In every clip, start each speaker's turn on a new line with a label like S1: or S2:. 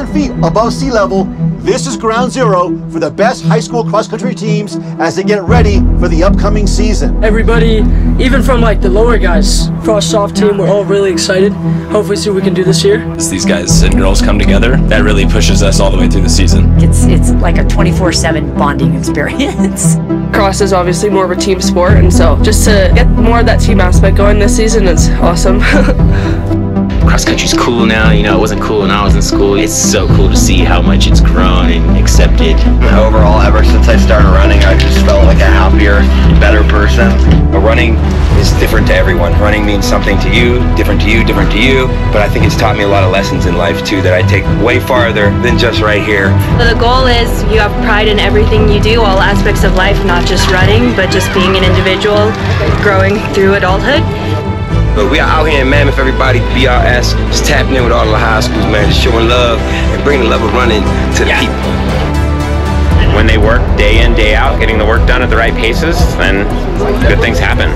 S1: are 8,000 feet above sea level. This is ground zero for the best high school cross country teams as they get ready for the upcoming season.
S2: Everybody, even from like the lower guys, cross soft team, we're all really excited. Hopefully, see what we can do this year.
S3: As these guys and girls come together, that really pushes us all the way through the season.
S4: It's it's like a 24/7 bonding experience.
S5: Cross is obviously more of a team sport, and so just to get more of that team aspect going this season is awesome.
S6: cross country's cool now. You know, it wasn't cool when I was in school. It's so cool to see how much it's grown and accepted.
S7: Overall, ever since I started running, I just felt like a happier, better person.
S8: But running is different to everyone. Running means something to you, different to you, different to you. But I think it's taught me a lot of lessons in life too that I take way farther than just right here.
S9: The goal is you have pride in everything you do, all aspects of life, not just running, but just being an individual, growing through adulthood.
S8: But we are out here in Mammoth, everybody, BRS, just tapping in with all the high schools, man, just showing love and bringing the love of running to the yeah. people.
S10: When they work day in, day out, getting the work done at the right paces, then good things happen.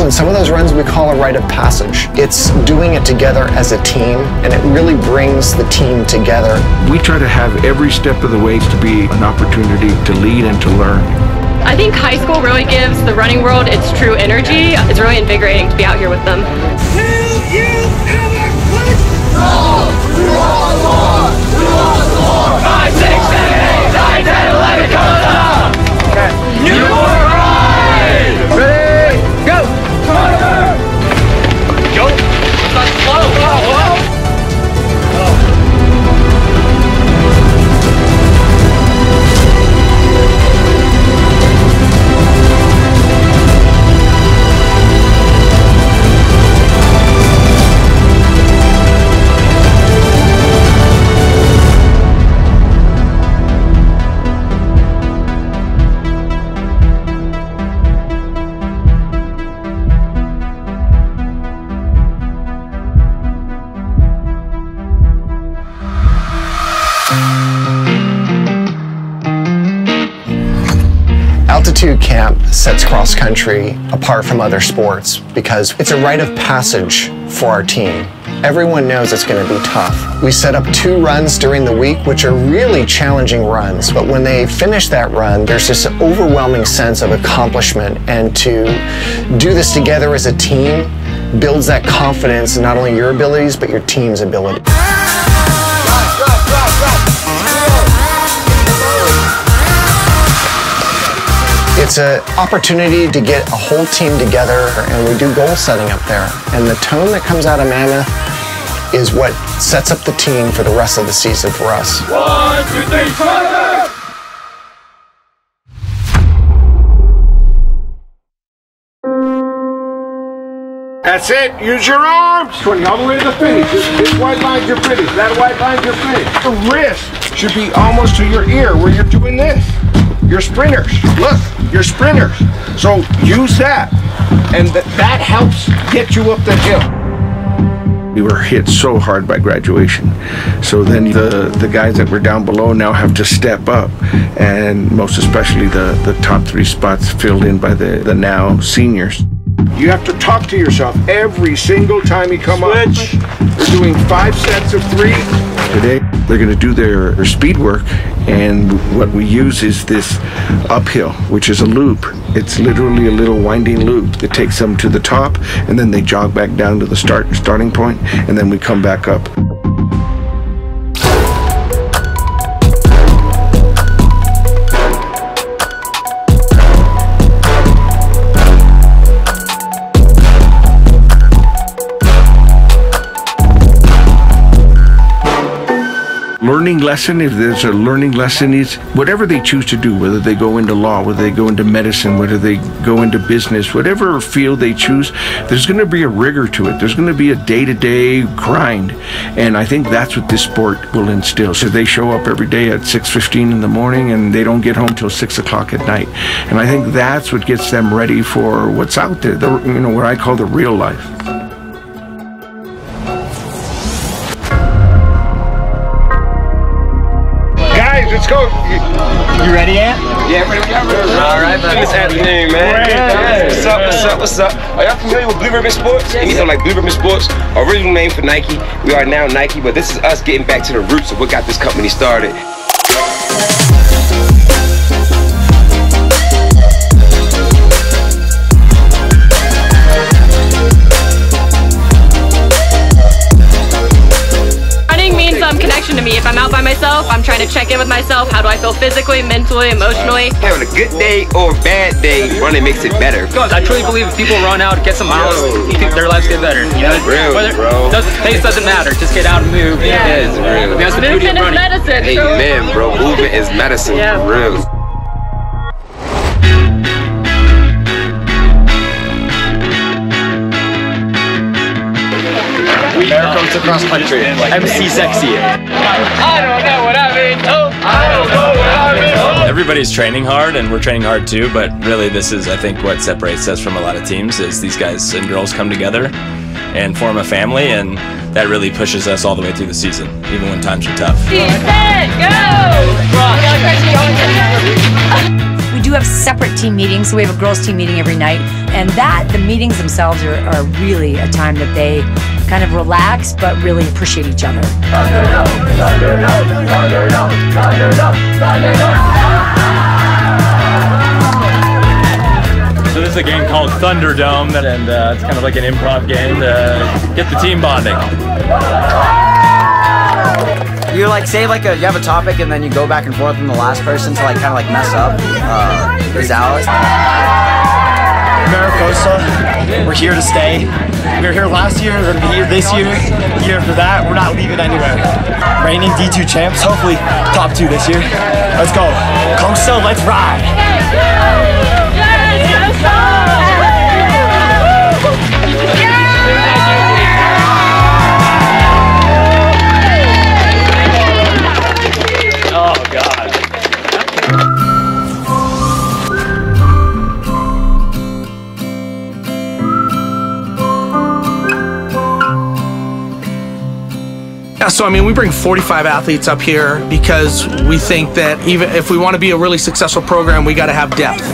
S11: And some of those runs we call a rite of passage. It's doing it together as a team, and it really brings the team together.
S12: We try to have every step of the way to be an opportunity to lead and to learn.
S9: I think high school really gives the running world its true energy. It's really invigorating to be out here with them.
S13: Five, six, seven, eight, nine, ten, eleven, coming up!
S11: Sets cross country apart from other sports because it's a rite of passage for our team. Everyone knows it's going to be tough. We set up two runs during the week, which are really challenging runs, but when they finish that run, there's this overwhelming sense of accomplishment, and to do this together as a team builds that confidence in not only your abilities, but your team's ability. It's an opportunity to get a whole team together and we do goal setting up there. And the tone that comes out of Mammoth is what sets up the team for the rest of the season for us.
S13: One, two, three, fire!
S14: That's it. Use your arms. 20 all the way to the finish. This, this white line's your finish. That white line's your finish. The wrist should be almost to your ear where you're doing this. You're sprinters. Look, you're sprinters. So use that. And th that helps get you up the hill.
S12: We were hit so hard by graduation. So then the, the guys that were down below now have to step up. And most especially the, the top three spots filled in by the, the now seniors.
S14: You have to talk to yourself every single time you come Switch. up. We're doing five sets of three.
S12: Today, they're going to do their, speed work, and what we use is this uphill, which is a loop. It's literally a little winding loop that takes them to the top, and then they jog back down to the start starting point, and then we come back up. Learning lesson, if there's a learning lesson, is whatever they choose to do, whether they go into law, whether they go into medicine, whether they go into business, whatever field they choose, there's going to be a rigor to it. There's going to be a day to day grind. And I think that's what this sport will instill. So they show up every day at 6.15 in the morning and they don't get home till 6 o'clock at night. And I think that's what gets them ready for what's out there, the, you know, what I call the real life.
S8: All right, man. This afternoon, man. What's up? What's up? What's up? Are y'all familiar with Blue Ribbon Sports? And you know, like Blue Ribbon Sports, original name for Nike. We are now Nike, but this is us getting back to the roots of what got this company started.
S9: Trying to check in with myself. How do I feel physically, mentally, emotionally?
S8: Uh, having a good day or bad day, running makes it better.
S15: Because I truly believe if people run out, get some miles, their lives get better. You know,
S8: real,
S15: Whether,
S8: bro.
S15: Does, pace doesn't matter. Just get out and move.
S9: Yeah.
S8: It is real.
S15: That's the
S9: Movement
S15: beauty of
S9: is medicine.
S8: Amen, bro. Movement is medicine.
S9: Yeah.
S8: For real.
S16: Mira Costa across country. MC sexy.
S13: I don't know what I've been told. I don't know what I've been told.
S3: Everybody's training hard, and we're training hard too. But really, this is, I think, what separates us from a lot of teams is these guys and girls come together and form a family, and that really pushes us all the way through the season, even when times are tough.
S9: Set, go!
S12: We do have separate team meetings, so we have a girls' team meeting every night. And that, the meetings themselves are, are really a time that they kind of relax, but really appreciate each other.
S3: So this is a game called Thunderdome, and uh, it's kind of like an improv game to get the team bonding.
S16: You like say like a you have a topic and then you go back and forth and the last person to like kind of like mess up. Uh, is Alex?
S17: Mariposa, we're here to stay. We were here last year, we're gonna be here this year. Year after that, we're not leaving anywhere. Reigning D2 champs, hopefully top two this year. Let's go. Kongso, let's ride.
S18: So I mean, we bring 45 athletes up here because we think that even if we want to be a really successful program, we got to have depth.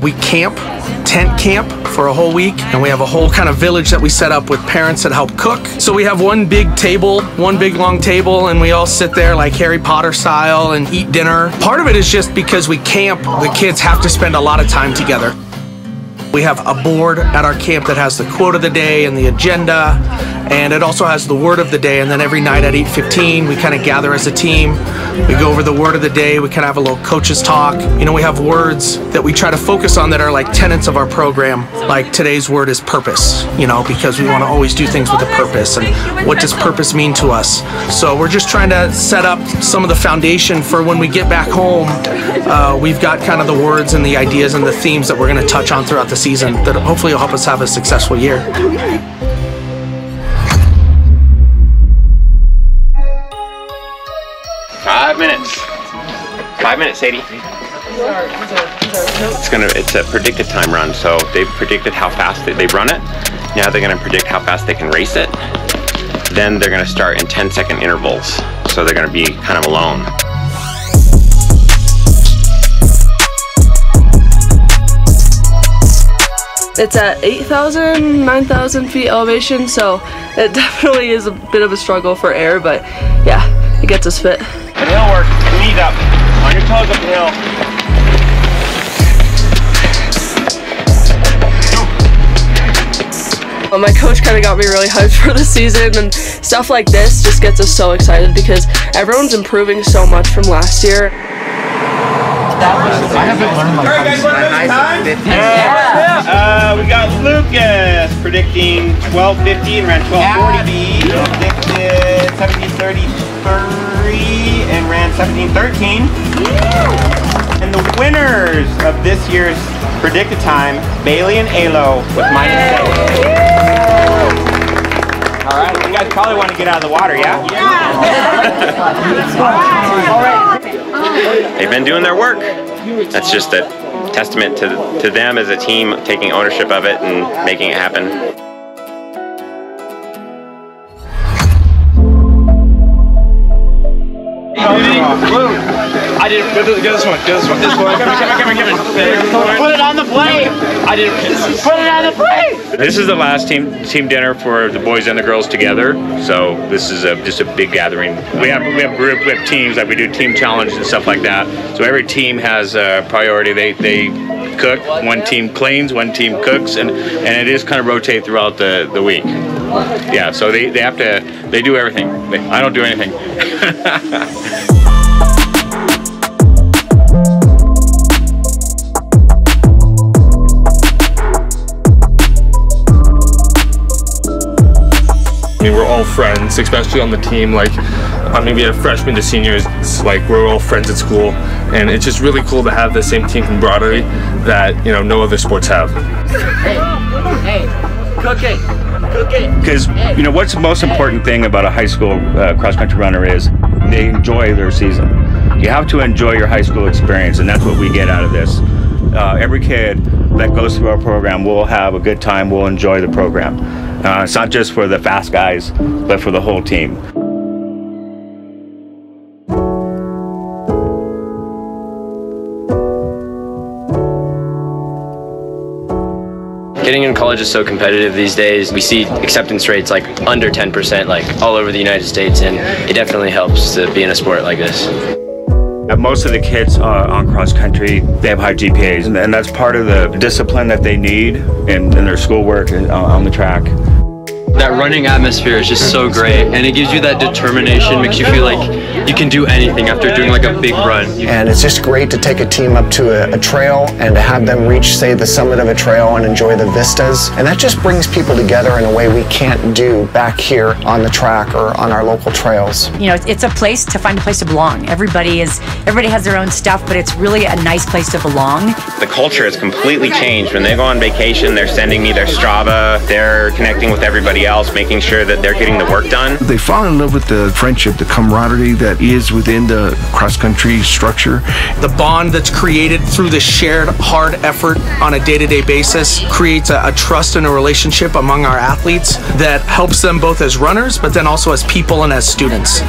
S18: We camp, tent camp for a whole week, and we have a whole kind of village that we set up with parents that help cook. So we have one big table, one big long table, and we all sit there like Harry Potter style and eat dinner. Part of it is just because we camp, the kids have to spend a lot of time together. We have a board at our camp that has the quote of the day and the agenda, and it also has the word of the day. And then every night at 8:15, we kind of gather as a team. We go over the word of the day. We kind of have a little coaches talk. You know, we have words that we try to focus on that are like tenets of our program. Like today's word is purpose. You know, because we want to always do things with a purpose. And what does purpose mean to us? So we're just trying to set up some of the foundation for when we get back home. Uh, we've got kind of the words and the ideas and the themes that we're going to touch on throughout the season that hopefully will help us have a successful year.
S19: Five minutes. Five minutes, Sadie. It's gonna. It's a predicted time run, so they've predicted how fast they, they run it. Now they're gonna predict how fast they can race it. Then they're gonna start in 10 second intervals, so they're gonna be kind of alone.
S5: It's at 8,000, 9,000 feet elevation, so it definitely is a bit of a struggle for air, but yeah, it gets us fit.
S19: Hill work. Knees up. On your toes up the hill.
S5: Well, my coach kind of got me really hyped for the season, and stuff like this just gets us so excited because everyone's improving so much from last year.
S16: I haven't learned my
S19: Alright guys, wanna know the time? Yeah. Uh, we got Lucas predicting 1250 and ran 1240 Predicted 1733 and ran 1713. And the winners of this year's predicted time, Bailey and Alo with minus six. Alright, you guys probably want to get out of the water, yeah? They've been doing their work. That's just a testament to, to them as a team taking ownership of it and making it happen.
S15: I didn't. Go, this- go this one. Go this one. This one. Come on, come on, come on. Put it on the plate. I didn't. Put it on the plate.
S10: This is the last team team dinner for the boys and the girls together. So this is a, just a big gathering. We have we have group, we have teams like we do team challenge and stuff like that. So every team has a priority. They they cook. One team cleans. One team cooks, and and it is kind of rotate throughout the the week. Yeah. So they they have to they do everything. They, I don't do anything.
S20: I mean, we're all friends, especially on the team. Like, I mean, we have freshmen to seniors. It's like we're all friends at school, and it's just really cool to have the same team camaraderie that you know no other sports have.
S15: Hey, hey, cooking, cooking.
S10: Because you know what's the most important thing about a high school uh, cross country runner is they enjoy their season. You have to enjoy your high school experience, and that's what we get out of this. Uh, every kid that goes through our program will have a good time. Will enjoy the program. Uh, it's not just for the fast guys, but for the whole team.
S21: Getting in college is so competitive these days. We see acceptance rates like under 10%, like all over the United States, and it definitely helps to be in a sport like this.
S10: Uh, Most of the kids on cross country, they have high GPAs, and, that's part of the discipline that they need in, in their schoolwork and, uh, on the track.
S21: That running atmosphere is just so great, and it gives you that determination, makes you feel like you can do anything after doing like a big run.
S11: And it's just great to take a team up to a, a trail and to have them reach, say, the summit of a trail and enjoy the vistas. And that just brings people together in a way we can't do back here on the track or on our local trails.
S4: You know, it's, it's a place to find a place to belong. Everybody is, everybody has their own stuff, but it's really a nice place to belong.
S10: The culture has completely changed. When they go on vacation, they're sending me their Strava, they're connecting with everybody else, making sure that they're getting the work done.
S12: They fall in love with the friendship, the camaraderie that is within the cross country structure.
S18: The bond that's created through the shared hard effort on a day to day basis creates a, a trust and a relationship among our athletes that helps them both as runners, but then also as people and as students.